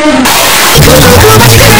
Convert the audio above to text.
Thank you.